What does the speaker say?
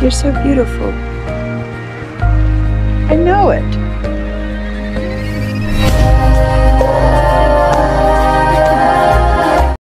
You're so beautiful. I know it.